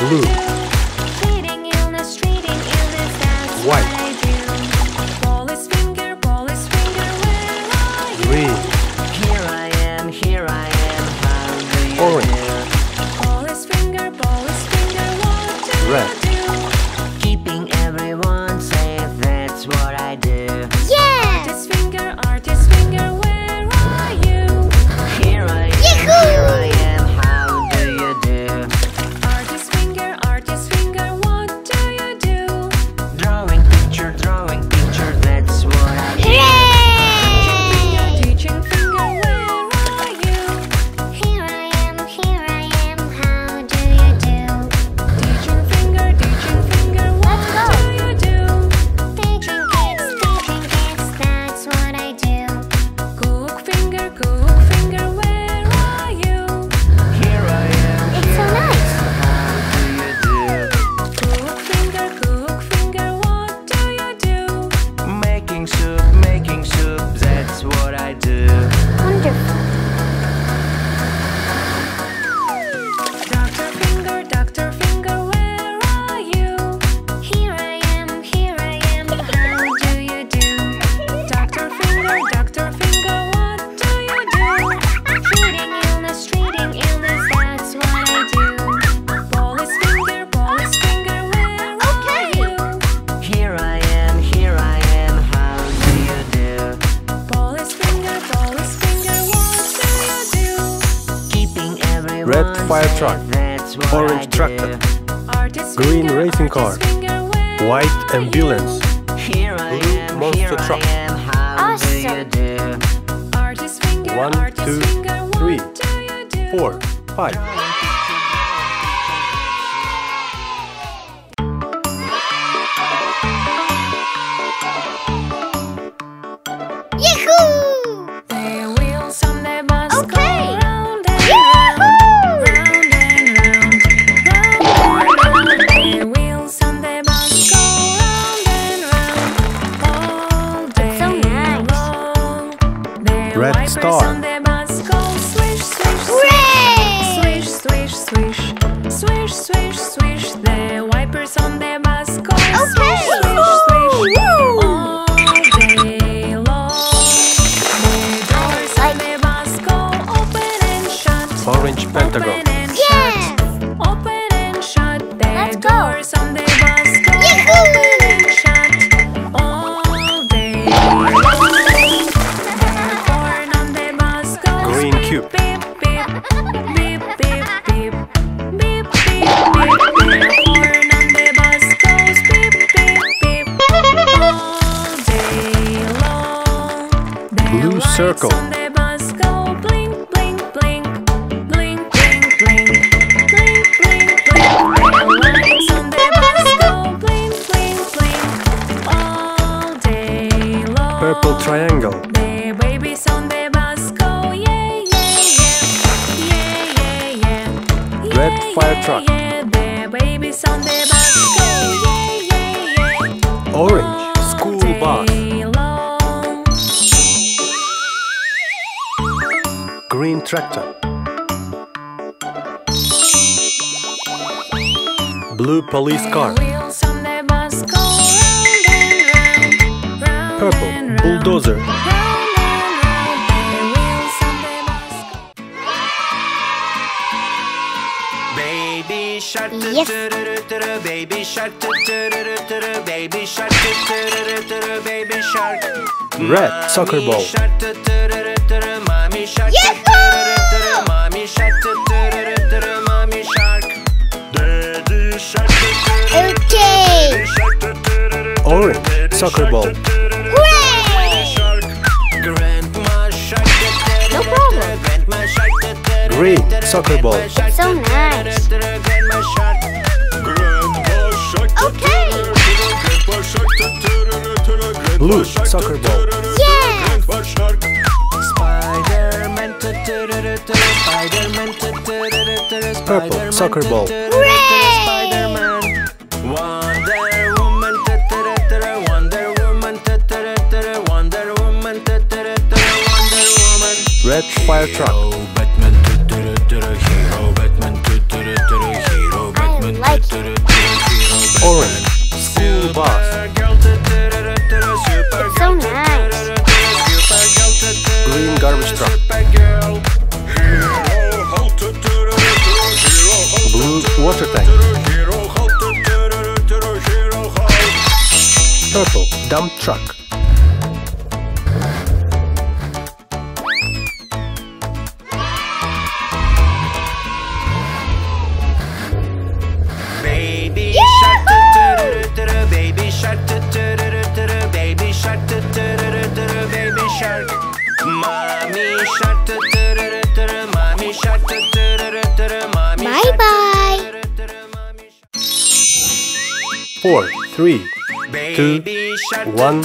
blue. racing car, white ambulance, blue monster truck. Awesome! One, two, three, four, five. Swish, swish, swish. Swish, swish, swish. The wipers on the bus go swish, swish, swish. All day long. The doors on the bus go open and shut. Orange pentagon. Open and shut. Open and shut. The doors tractor. Blue police car. Purple bulldozer. Baby shark, yes. Red soccer ball. Yes! orange soccer ball. Hooray! No problem. Green soccer ball. So nice. Okay. Blue soccer ball. Yeah. Purple soccer ball. Hooray! red fire truck. Like Orange school bus. So nice. Green garbage truck. Blue water tank. Purple dump truck. shark, baby shark, baby shark. Mommy shark, mommy shark, mommy Bye bye. Four, three, two, one.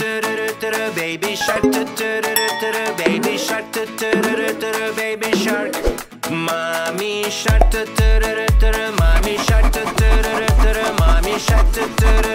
Baby shark, baby shark, baby shark. Mommy shark, mommy shark, mommy shark.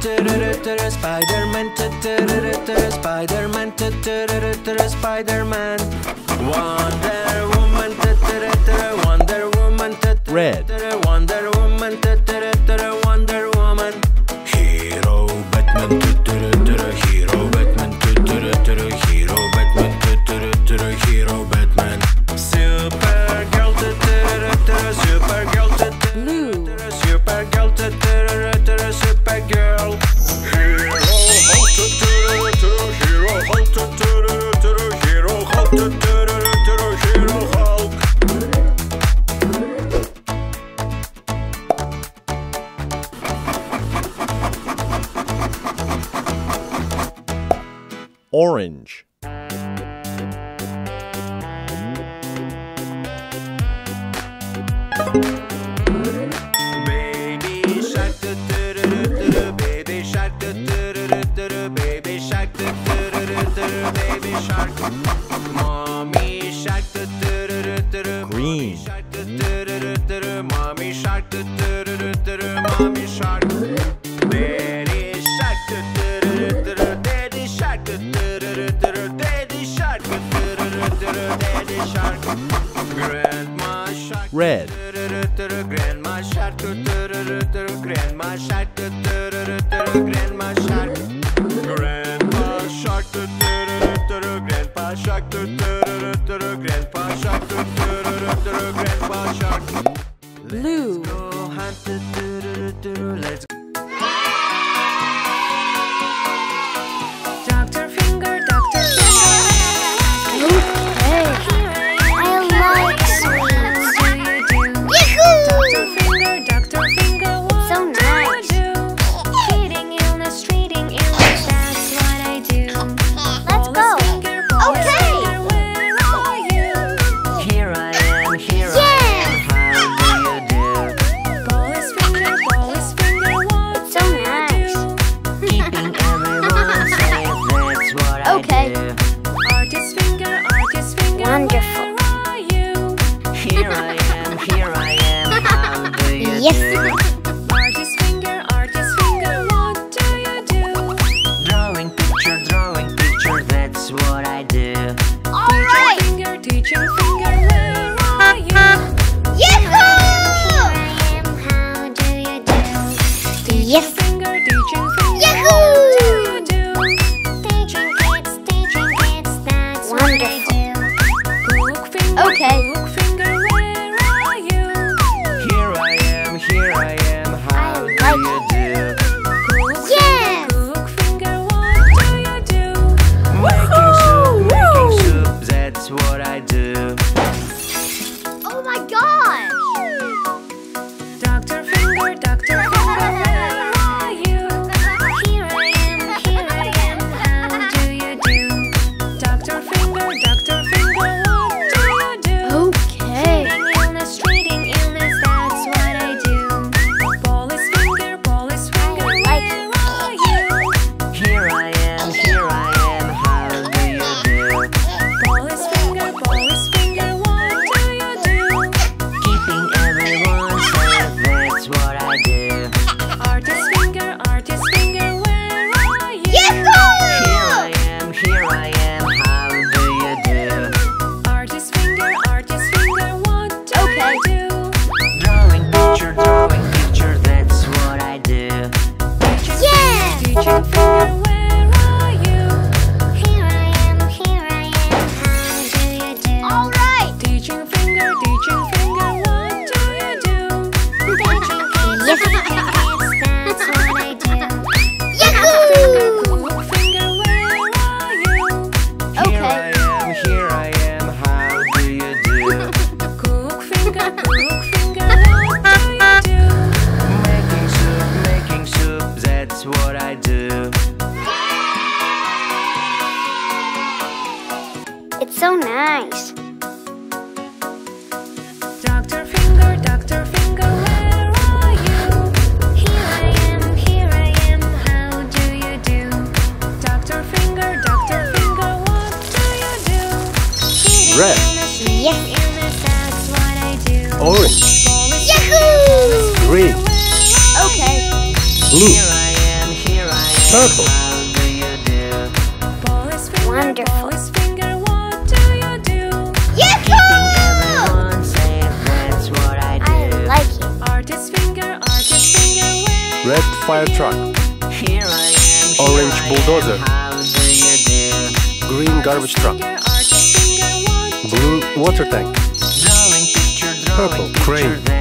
Spider-Man, Spider-Man, Spider-Man, Wonder Woman, Wonder Woman. Red. red. Grandma shark, grandma shark, grandma shark. Yes. nice. Dr. Finger, Dr. Finger, do you do? Dr. Finger, Dr. Finger, what do you do? Red. Yes. Orange. Yahoo! Green. Okay. Blue. Here I am. Purple. Red Fire Truck. Am, Orange Bulldozer. Green Garbage Truck. Blue Water Tank. Purple Crane